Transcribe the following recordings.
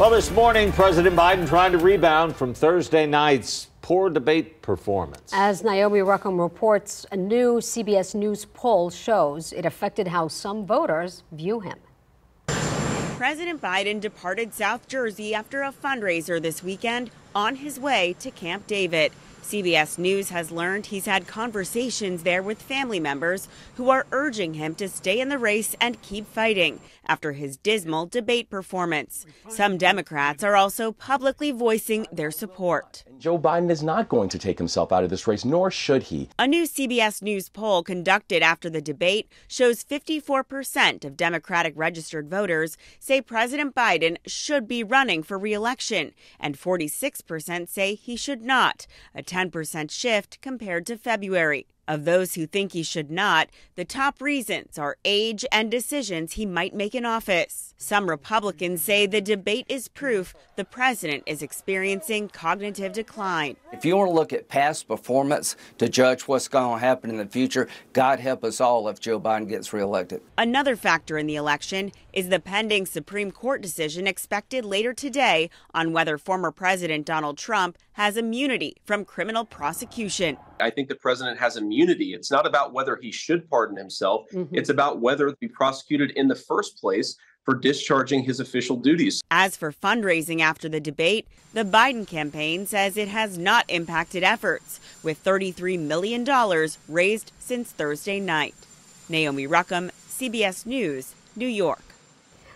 Well, this morning, President Biden trying to rebound from Thursday night's poor debate performance. As Naomi Ruchim reports, a new CBS News poll shows it affected how some voters view him. President Biden departed South Jersey after a fundraiser this weekend on his way to Camp David. CBS News has learned he's had conversations there with family members who are urging him to stay in the race and keep fighting after his dismal debate performance. Some Democrats are also publicly voicing their support. Joe Biden is not going to take himself out of this race, nor should he. A new CBS News poll conducted after the debate shows 54% of Democratic registered voters say President Biden should be running for reelection, and 46% say he should not, a 10% shift compared to February. Of those who think he should not, the top reasons are age and decisions he might make in office. Some Republicans say the debate is proof the president is experiencing cognitive decline. If you want to look at past performance to judge what's going to happen in the future, God help us all if Joe Biden gets reelected. Another factor in the election is the pending Supreme Court decision expected later today on whether former President Donald Trump has immunity from criminal prosecution. I think the president has immunity. It's not about whether he should pardon himself, mm-hmm. it's about whether to be prosecuted in the first place for discharging his official duties. As for fundraising after the debate, the Biden campaign says it has not impacted efforts, with $33 million raised since Thursday night. Naomi Ruchim, CBS News, New York.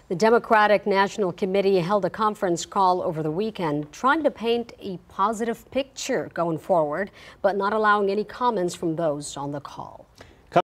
The Democratic National Committee held a conference call over the weekend trying to paint a positive picture going forward, but not allowing any comments from those on the call.